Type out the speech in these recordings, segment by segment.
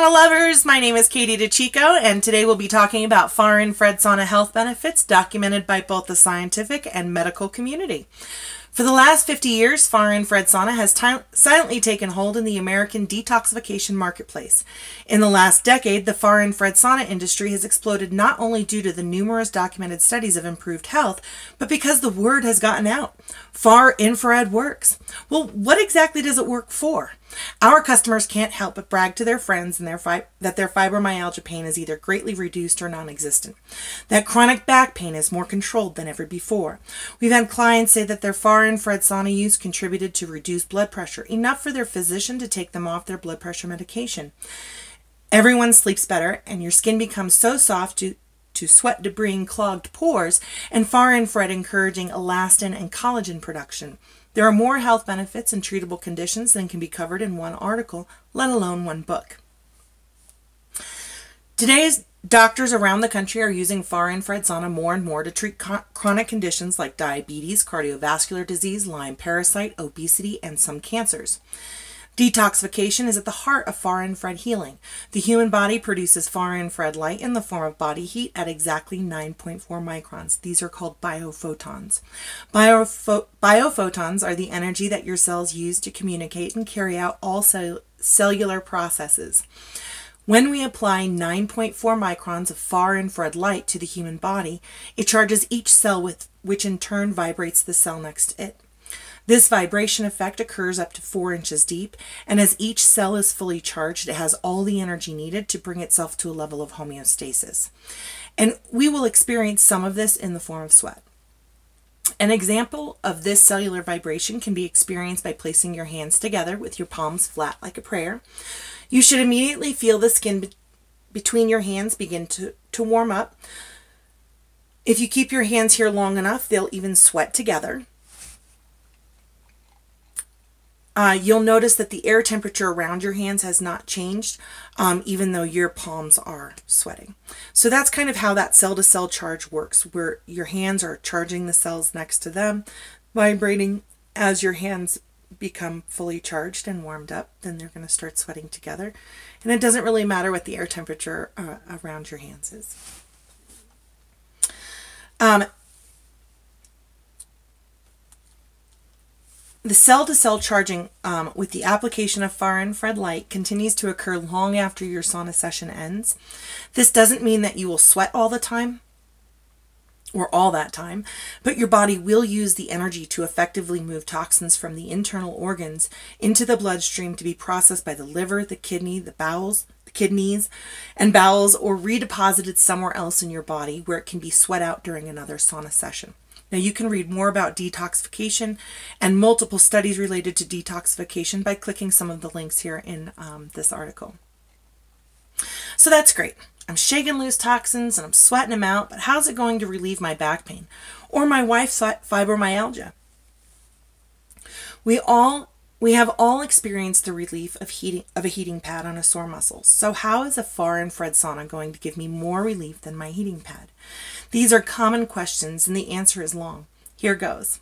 sauna lovers, my name is Katie DeChico, and today we'll be talking about far infrared sauna health benefits documented by both the scientific and medical community. For the last 50 years, far infrared sauna has silently taken hold in the American detoxification marketplace. In the last decade, the far infrared sauna industry has exploded not only due to the numerous documented studies of improved health, but because the word has gotten out. Far infrared works. Well, what exactly does it work for? Our customers can't help but brag to their friends and their that their fibromyalgia pain is either greatly reduced or non existent. That chronic back pain is more controlled than ever before. We've had clients say that their far infrared sauna use contributed to reduced blood pressure, enough for their physician to take them off their blood pressure medication. Everyone sleeps better, and your skin becomes so soft to to sweat debris and clogged pores, and far infrared encouraging elastin and collagen production. There are more health benefits and treatable conditions than can be covered in one article, let alone one book. Today's doctors around the country are using far infrared sauna more and more to treat chronic conditions like diabetes, cardiovascular disease, Lyme parasite, obesity, and some cancers. Detoxification is at the heart of far infrared healing. The human body produces far infrared light in the form of body heat at exactly 9.4 microns. These are called biophotons. Biopho- biophotons are the energy that your cells use to communicate and carry out all cell- cellular processes. When we apply 9.4 microns of far infrared light to the human body, it charges each cell with which in turn vibrates the cell next to it. This vibration effect occurs up to 4 inches deep, and as each cell is fully charged, it has all the energy needed to bring itself to a level of homeostasis. And we will experience some of this in the form of sweat. An example of this cellular vibration can be experienced by placing your hands together with your palms flat like a prayer. You should immediately feel the skin be- between your hands begin to, to warm up. If you keep your hands here long enough, they'll even sweat together. Uh, you'll notice that the air temperature around your hands has not changed, um, even though your palms are sweating. So that's kind of how that cell to cell charge works, where your hands are charging the cells next to them, vibrating as your hands become fully charged and warmed up, then they're going to start sweating together. And it doesn't really matter what the air temperature uh, around your hands is. Um, The cell to cell charging um, with the application of far infrared light continues to occur long after your sauna session ends. This doesn't mean that you will sweat all the time or all that time, but your body will use the energy to effectively move toxins from the internal organs into the bloodstream to be processed by the liver, the kidney, the bowels, the kidneys, and bowels, or redeposited somewhere else in your body where it can be sweat out during another sauna session. Now, you can read more about detoxification and multiple studies related to detoxification by clicking some of the links here in um, this article. So that's great. I'm shaking loose toxins and I'm sweating them out, but how's it going to relieve my back pain or my wife's fibromyalgia? We all we have all experienced the relief of heating of a heating pad on a sore muscle. So how is a far infrared sauna going to give me more relief than my heating pad? These are common questions and the answer is long. Here goes.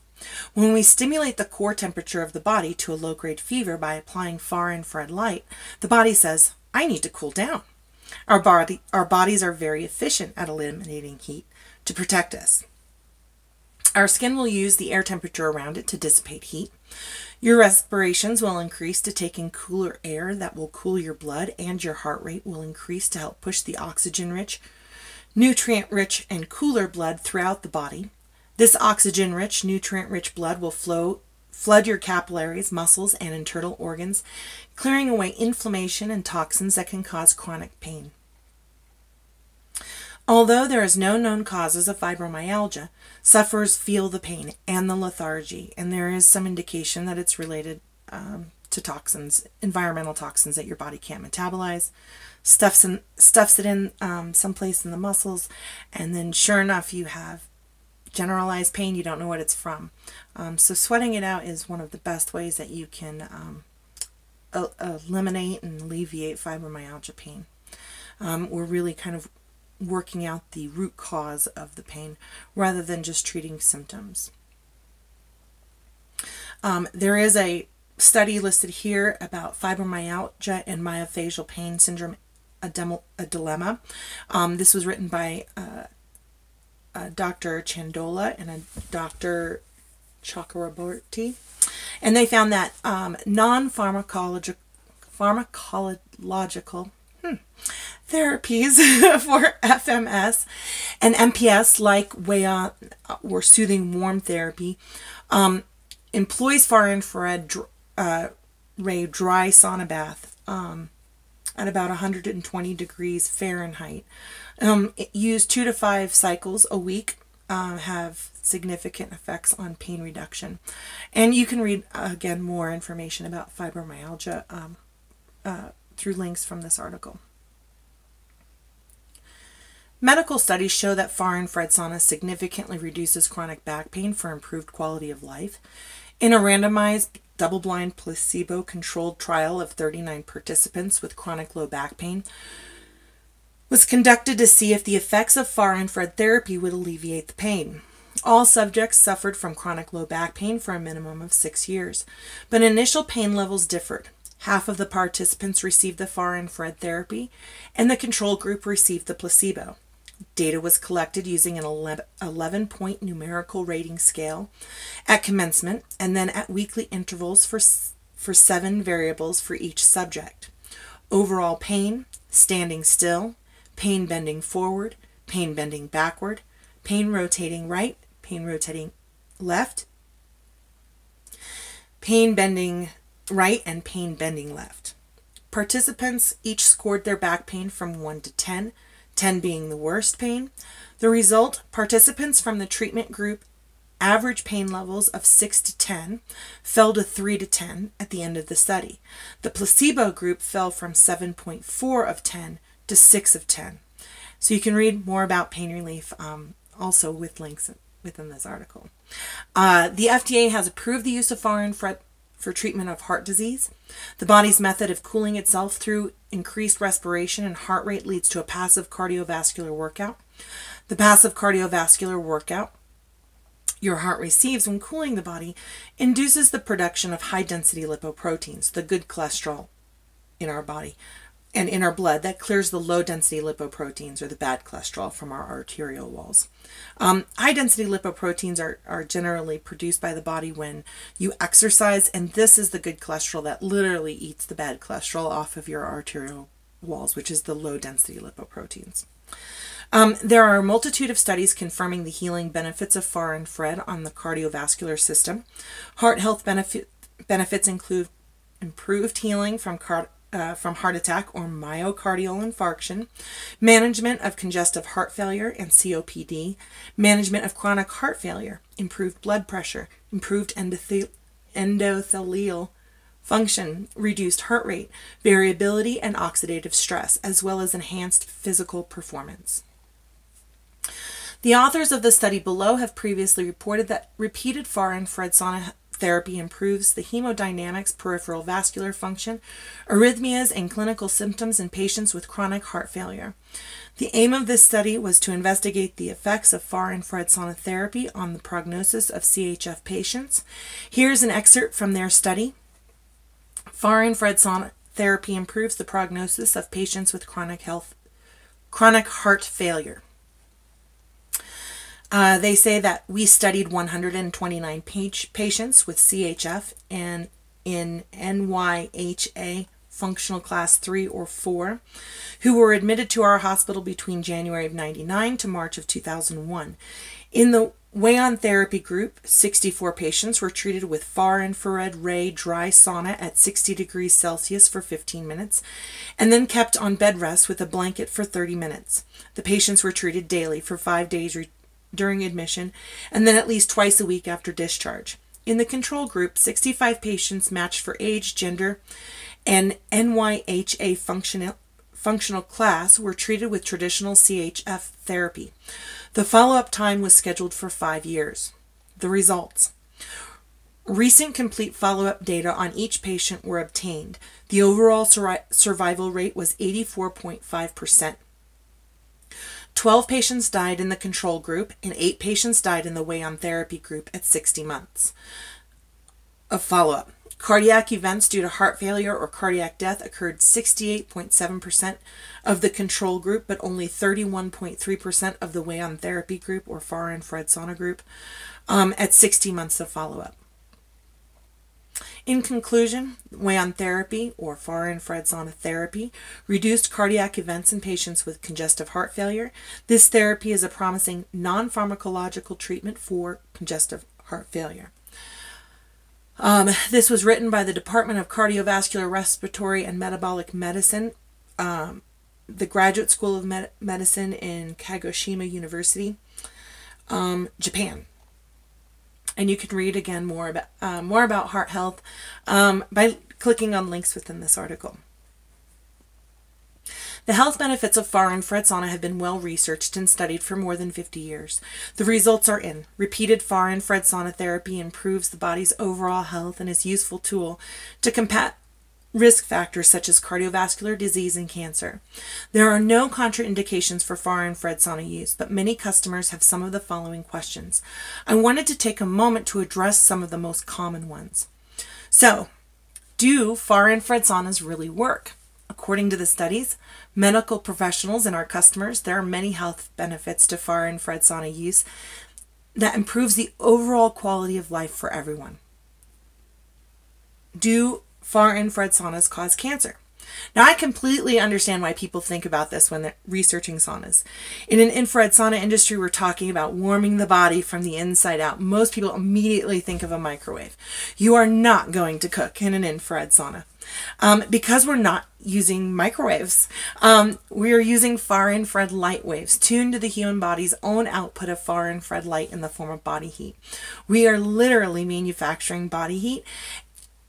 When we stimulate the core temperature of the body to a low grade fever by applying far infrared light, the body says, I need to cool down. Our, body, our bodies are very efficient at eliminating heat to protect us. Our skin will use the air temperature around it to dissipate heat. Your respirations will increase to take in cooler air that will cool your blood, and your heart rate will increase to help push the oxygen rich, nutrient rich, and cooler blood throughout the body. This oxygen rich, nutrient rich blood will flow flood your capillaries, muscles, and internal organs, clearing away inflammation and toxins that can cause chronic pain. Although there is no known causes of fibromyalgia, sufferers feel the pain and the lethargy, and there is some indication that it's related um, to toxins, environmental toxins that your body can't metabolize. Stuffs, in, stuffs it in um, someplace in the muscles, and then sure enough, you have generalized pain. You don't know what it's from. Um, so, sweating it out is one of the best ways that you can um, eliminate and alleviate fibromyalgia pain. Um, we're really kind of working out the root cause of the pain rather than just treating symptoms. Um, there is a study listed here about fibromyalgia and myofascial pain syndrome a, demo, a dilemma. Um, this was written by uh, Dr. Chandola and a Dr. Chakraborty. And they found that um, non pharmacological hmm, therapies for FMS and MPS, like Waon or soothing warm therapy, um, employs far infrared uh, ray dry sauna bath um, at about 120 degrees Fahrenheit. Um, use two to five cycles a week. Uh, have significant effects on pain reduction. And you can read, uh, again, more information about fibromyalgia um, uh, through links from this article. Medical studies show that far infrared sauna significantly reduces chronic back pain for improved quality of life. In a randomized double blind placebo controlled trial of 39 participants with chronic low back pain was conducted to see if the effects of far infrared therapy would alleviate the pain. All subjects suffered from chronic low back pain for a minimum of six years, but initial pain levels differed. Half of the participants received the far infrared therapy, and the control group received the placebo. Data was collected using an 11 point numerical rating scale at commencement and then at weekly intervals for, for seven variables for each subject overall pain, standing still, pain bending forward, pain bending backward, pain rotating right, pain rotating left, pain bending right, and pain bending left. Participants each scored their back pain from 1 to 10 10 being the worst pain. The result participants from the treatment group average pain levels of 6 to 10 fell to 3 to 10 at the end of the study. The placebo group fell from 7.4 of 10 to 6 of 10. So you can read more about pain relief um, also with links within this article. Uh, the FDA has approved the use of infrared for treatment of heart disease. The body's method of cooling itself through increased respiration and heart rate leads to a passive cardiovascular workout. The passive cardiovascular workout your heart receives when cooling the body induces the production of high density lipoproteins, the good cholesterol in our body and in our blood that clears the low density lipoproteins or the bad cholesterol from our arterial walls. Um, high density lipoproteins are, are generally produced by the body when you exercise, and this is the good cholesterol that literally eats the bad cholesterol off of your arterial walls, which is the low density lipoproteins. Um, there are a multitude of studies confirming the healing benefits of far infrared on the cardiovascular system. Heart health benefit, benefits include improved healing from car- uh, from heart attack or myocardial infarction, management of congestive heart failure and COPD, management of chronic heart failure, improved blood pressure, improved endothel- endothelial function, reduced heart rate, variability, and oxidative stress, as well as enhanced physical performance. The authors of the study below have previously reported that repeated far infrared sauna therapy improves the hemodynamics, peripheral vascular function, arrhythmias, and clinical symptoms in patients with chronic heart failure. The aim of this study was to investigate the effects of far infrared sauna therapy on the prognosis of CHF patients. Here's an excerpt from their study. Far infrared sauna therapy improves the prognosis of patients with chronic health chronic heart failure. Uh, they say that we studied 129 page, patients with CHF and in NYHA functional class 3 or 4 who were admitted to our hospital between January of 99 to March of 2001. In the Waon therapy group, 64 patients were treated with far infrared ray dry sauna at 60 degrees Celsius for 15 minutes and then kept on bed rest with a blanket for 30 minutes. The patients were treated daily for 5 days during admission, and then at least twice a week after discharge. In the control group, 65 patients matched for age, gender, and NYHA functional, functional class were treated with traditional CHF therapy. The follow up time was scheduled for five years. The results Recent complete follow up data on each patient were obtained. The overall sur- survival rate was 84.5%. 12 patients died in the control group, and 8 patients died in the Waon therapy group at 60 months of follow up. Cardiac events due to heart failure or cardiac death occurred 68.7% of the control group, but only 31.3% of the Waon therapy group or far infrared sauna group um, at 60 months of follow up. In conclusion, Waon therapy or far infrared sauna therapy reduced cardiac events in patients with congestive heart failure. This therapy is a promising non pharmacological treatment for congestive heart failure. Um, this was written by the Department of Cardiovascular, Respiratory, and Metabolic Medicine, um, the Graduate School of Med- Medicine in Kagoshima University, um, Japan and you can read again more about uh, more about heart health um, by clicking on links within this article. The health benefits of far infrared sauna have been well researched and studied for more than 50 years. The results are in. Repeated far infrared sauna therapy improves the body's overall health and is a useful tool to combat risk factors such as cardiovascular disease and cancer. There are no contraindications for far infrared sauna use, but many customers have some of the following questions. I wanted to take a moment to address some of the most common ones. So, do far infrared saunas really work? According to the studies, medical professionals and our customers, there are many health benefits to far infrared sauna use that improves the overall quality of life for everyone. Do far infrared saunas cause cancer. Now, I completely understand why people think about this when they're researching saunas. In an infrared sauna industry, we're talking about warming the body from the inside out. Most people immediately think of a microwave. You are not going to cook in an infrared sauna. Um, because we're not using microwaves, um, we are using far infrared light waves tuned to the human body's own output of far infrared light in the form of body heat. We are literally manufacturing body heat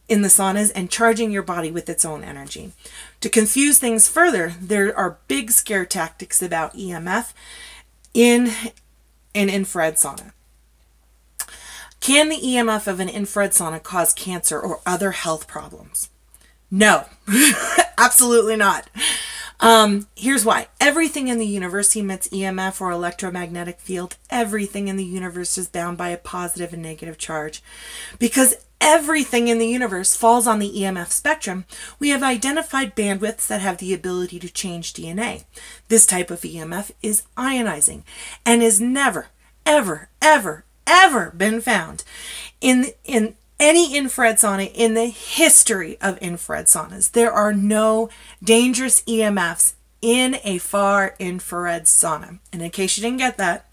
in the saunas and charging your body with its own energy. To confuse things further, there are big scare tactics about EMF in an infrared sauna. Can the EMF of an infrared sauna cause cancer or other health problems? No, absolutely not. Um, here's why. Everything in the universe emits EMF or electromagnetic field. Everything in the universe is bound by a positive and negative charge. Because everything in the universe falls on the EMF spectrum, we have identified bandwidths that have the ability to change DNA. This type of EMF is ionizing and is never, ever, ever, ever been found in, in any infrared sauna in the history of infrared saunas. There are no dangerous EMFs in a far infrared sauna. And in case you didn't get that,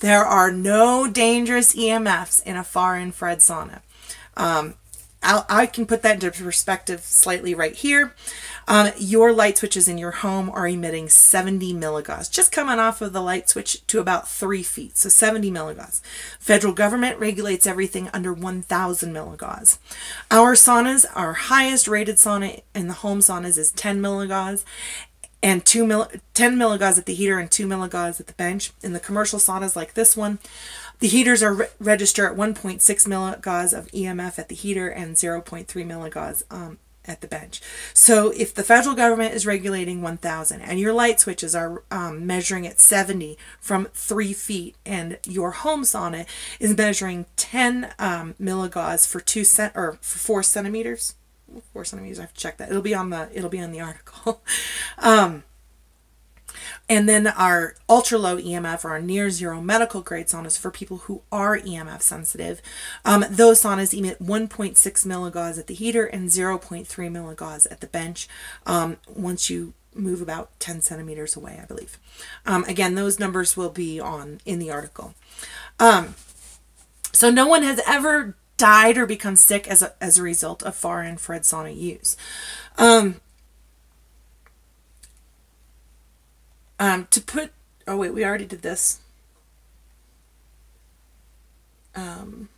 there are no dangerous EMFs in a far infrared sauna. Um, i can put that into perspective slightly right here. Um, your light switches in your home are emitting 70 milligauss, just coming off of the light switch to about three feet, so 70 milligauss. Federal government regulates everything under 1,000 milligauss. Our saunas, our highest rated sauna in the home saunas is 10 milligauss, and two mil- 10 milligauss at the heater and 2 milligauss at the bench. In the commercial saunas like this one, the heaters are re- register at 1.6 milligauss of EMF at the heater and 0.3 milligauss um, at the bench. So if the federal government is regulating 1,000 and your light switches are um, measuring at 70 from three feet, and your home sauna is measuring 10 um, milligauss for two cent or for four centimeters, four centimeters. I have to check that. It'll be on the it'll be on the article. um, and then our ultra low EMF or our near zero medical grade saunas for people who are EMF sensitive. Um, those saunas emit 1.6 milligauss at the heater and 0.3 milligauss at the bench um, once you move about 10 centimeters away, I believe. Um, again, those numbers will be on in the article. Um, so no one has ever died or become sick as a, as a result of far infrared sauna use. Um, Um, to put, oh wait, we already did this. Um,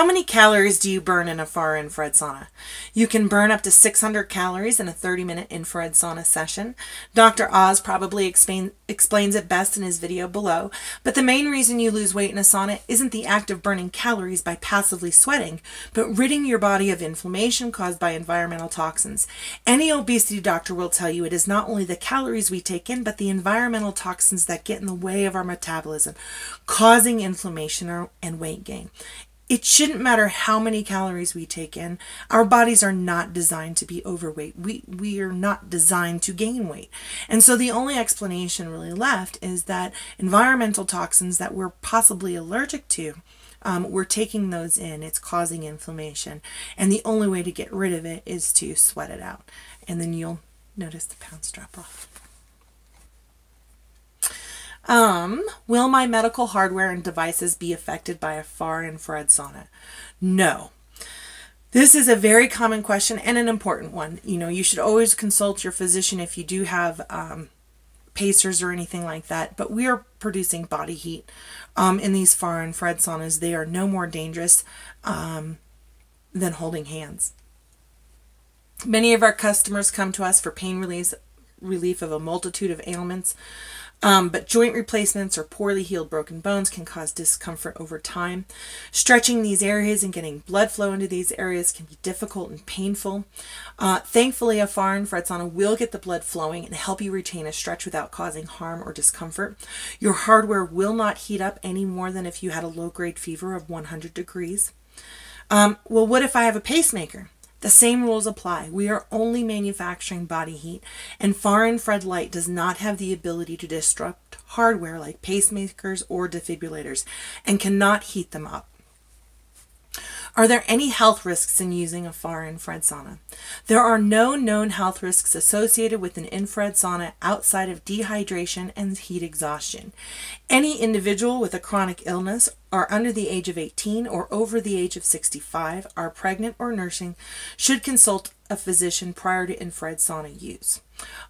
How many calories do you burn in a far infrared sauna? You can burn up to 600 calories in a 30 minute infrared sauna session. Dr. Oz probably explain, explains it best in his video below, but the main reason you lose weight in a sauna isn't the act of burning calories by passively sweating, but ridding your body of inflammation caused by environmental toxins. Any obesity doctor will tell you it is not only the calories we take in, but the environmental toxins that get in the way of our metabolism, causing inflammation and weight gain. It shouldn't matter how many calories we take in. Our bodies are not designed to be overweight. We, we are not designed to gain weight. And so the only explanation really left is that environmental toxins that we're possibly allergic to, um, we're taking those in. It's causing inflammation. And the only way to get rid of it is to sweat it out. And then you'll notice the pounds drop off. Um, will my medical hardware and devices be affected by a far infrared sauna? No. This is a very common question and an important one. You know, you should always consult your physician if you do have um, pacers or anything like that. But we are producing body heat um, in these far infrared saunas. They are no more dangerous um, than holding hands. Many of our customers come to us for pain relief, relief of a multitude of ailments. Um, but joint replacements or poorly healed broken bones can cause discomfort over time. Stretching these areas and getting blood flow into these areas can be difficult and painful. Uh, thankfully, a far infrared sauna will get the blood flowing and help you retain a stretch without causing harm or discomfort. Your hardware will not heat up any more than if you had a low grade fever of 100 degrees. Um, well, what if I have a pacemaker? The same rules apply. We are only manufacturing body heat, and far infrared light does not have the ability to disrupt hardware like pacemakers or defibrillators and cannot heat them up. Are there any health risks in using a far infrared sauna? There are no known health risks associated with an infrared sauna outside of dehydration and heat exhaustion. Any individual with a chronic illness are under the age of 18 or over the age of 65, are pregnant or nursing, should consult a physician prior to infrared sauna use.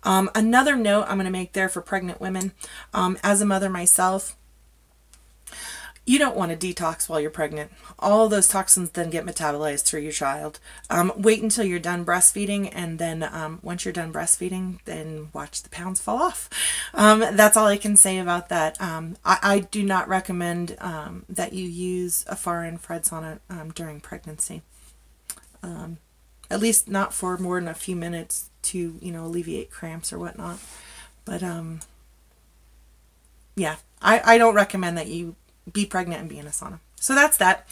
Um, another note I'm going to make there for pregnant women, um, as a mother myself, you don't want to detox while you're pregnant. All those toxins then get metabolized through your child. Um, wait until you're done breastfeeding, and then um, once you're done breastfeeding, then watch the pounds fall off. Um, that's all I can say about that. Um, I, I, do not recommend um, that you use a far infrared sauna um, during pregnancy. at least not for more than a few minutes to, you know, alleviate cramps or whatnot. But yeah, I, I don't recommend that you be pregnant and be in a sauna. So that's that.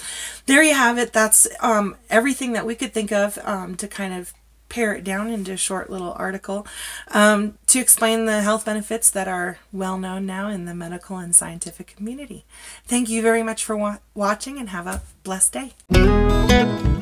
There you have it. That's um, everything that we could think of um, to kind of pare it down into a short little article um, to explain the health benefits that are well known now in the medical and scientific community. Thank you very much for wa watching and have a blessed day.